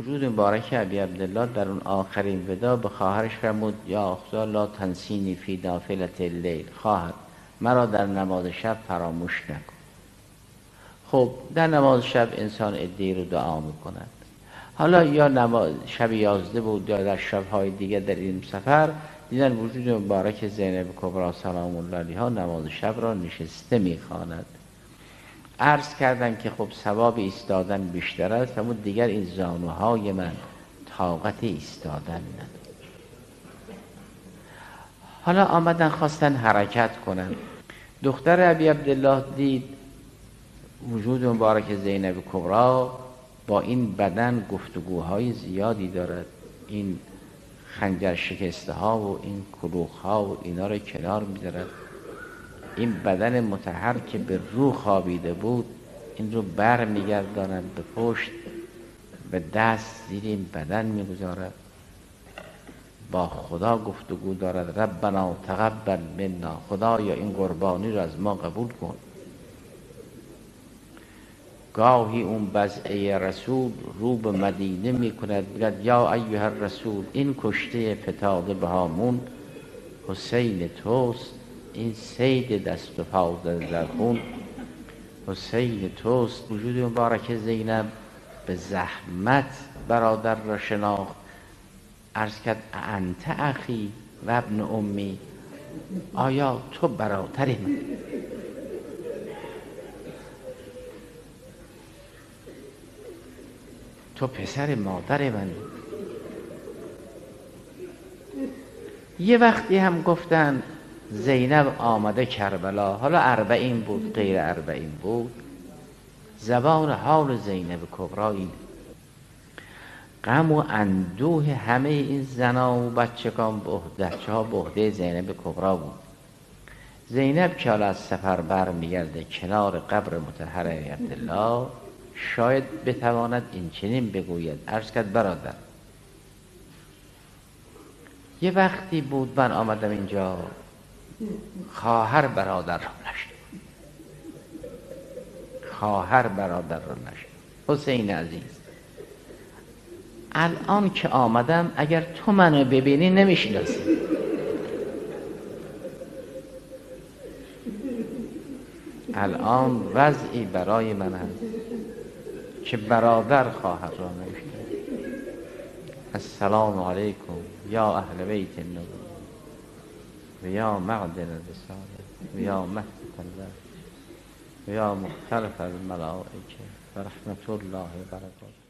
وجود مبارک ابی عبدالله در اون آخرین ودا به خواهرش فرمود یا اختا لا تنسینی فی دافلت اللیل خواهر مرا در نماز شب فراموش نکن. خب در نماز شب انسان ادهی رو دعا می‌کند. حالا یا نماز شب یازده بود یا در شبهای دیگه در این سفر دیدن وجود مبارک زینب کبرا سلام الله علیها نماز شب را نشسته می‌خواند. عرض کردن که خب ثواب ایستادن بیشتر است اما دیگر این زانوهای من طاقت ایستادن ندارد حالا آمدن خواستن حرکت کنن. دختر ابی عبدالله دید وجود مبارک زینب کبرا با این بدن گفتگوهای زیادی دارد. این خنجر شکسته ها و این کلوخ ها و اینا رو کنار میدارد. این بدن متحر که به رو خوابیده بود این رو بر میگرداند به پشت به دست زیر این بدن می‌گذارد. با خدا گفتگو دارد ربنا تقبل منا. خدا یا این قربانی رو از ما قبول کن. گاهی اون بزعه رسول رو به مدینه می‌کند. بگد یا ایها الرسول این کشته فتاده به هامون حسین توست. این سید دست و پا در خون حسین توست. وجود مبارک زینب به زحمت برادر را شناخت. ارز کرد انت اخی و ابن امی آیا تو برادر من؟ تو پسر مادر من. یه وقتی هم گفتن زینب آمده کربلا. حالا اربعین بود غیر اربعین بود. زبان حال زینب کبرا این غم و اندوه همه این زنا و بچگان بچه ها بهده زینب کبرا بود. زینب که حالا از سفر بر میگرده کنار قبر متحر عبدالله شاید بتواند این چنین بگوید. عرض کرد برادر. یه وقتی بود من آمدم اینجا. خواهر برادر را نشد خواهر برادر را نشد حسین عزیز الان که آمدم اگر تو منو ببینی نمی‌شناسی. الان وضعی برای من هست که برادر خواهر را نمی‌شناسی. السلام علیکم یا اهل بیت النبی ويا معدن الرسالة ويا مهد الله ويا مختلف الملائكة ورحمة الله وبركاته.